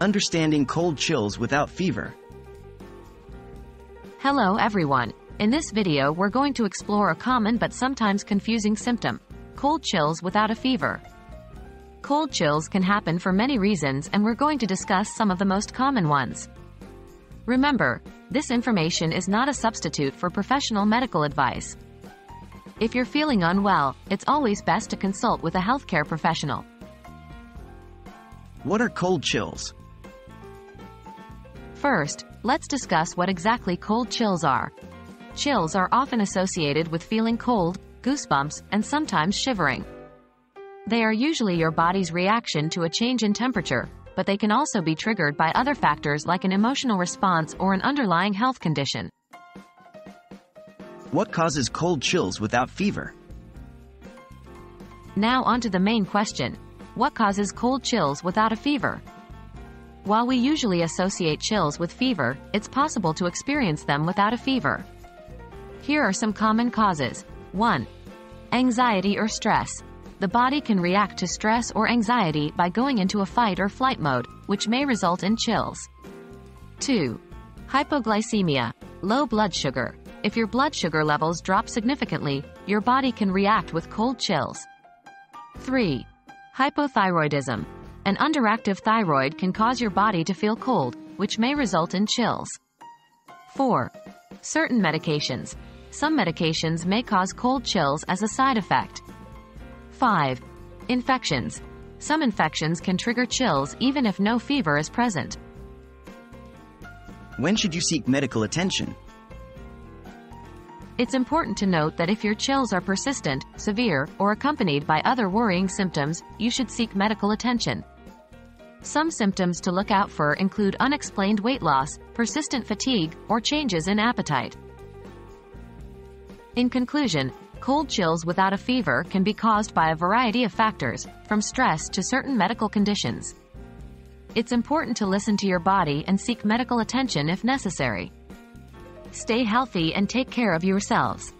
Understanding cold chills without fever. Hello everyone. In this video we're going to explore a common but sometimes confusing symptom. Cold chills without a fever. Cold chills can happen for many reasons and we're going to discuss some of the most common ones. Remember, this information is not a substitute for professional medical advice. If you're feeling unwell, it's always best to consult with a healthcare professional. What are cold chills? First, let's discuss what exactly cold chills are. Chills are often associated with feeling cold, goosebumps, and sometimes shivering. They are usually your body's reaction to a change in temperature, but they can also be triggered by other factors like an emotional response or an underlying health condition. What causes cold chills without fever? Now onto the main question. What causes cold chills without a fever? While we usually associate chills with fever, it's possible to experience them without a fever. Here are some common causes. 1. Anxiety or stress. The body can react to stress or anxiety by going into a fight or flight mode, which may result in chills. 2. Hypoglycemia. Low blood sugar. If your blood sugar levels drop significantly, your body can react with cold chills. 3. Hypothyroidism. An underactive thyroid can cause your body to feel cold, which may result in chills. 4. Certain medications. Some medications may cause cold chills as a side effect. 5. Infections. Some infections can trigger chills even if no fever is present. When should you seek medical attention? It's important to note that if your chills are persistent, severe, or accompanied by other worrying symptoms, you should seek medical attention. Some symptoms to look out for include unexplained weight loss, persistent fatigue, or changes in appetite. In conclusion, cold chills without a fever can be caused by a variety of factors, from stress to certain medical conditions. It's important to listen to your body and seek medical attention if necessary. Stay healthy and take care of yourselves.